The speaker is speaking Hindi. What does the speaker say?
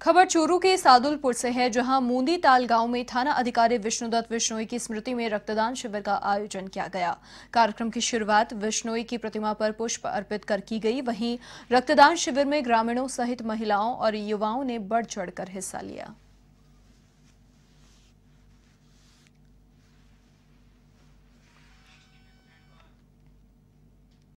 खबर चूरू के सादुलपुर से है, जहाँ मूंदी ताल गाँव में थाना अधिकारी विष्णुदत्त विष्णोई की स्मृति में रक्तदान शिविर का आयोजन किया गया। कार्यक्रम की शुरुआत विष्णोई की प्रतिमा पर पुष्प अर्पित कर की गई। वहीं रक्तदान शिविर में ग्रामीणों सहित महिलाओं और युवाओं ने बढ़ चढ़कर हिस्सा लिया।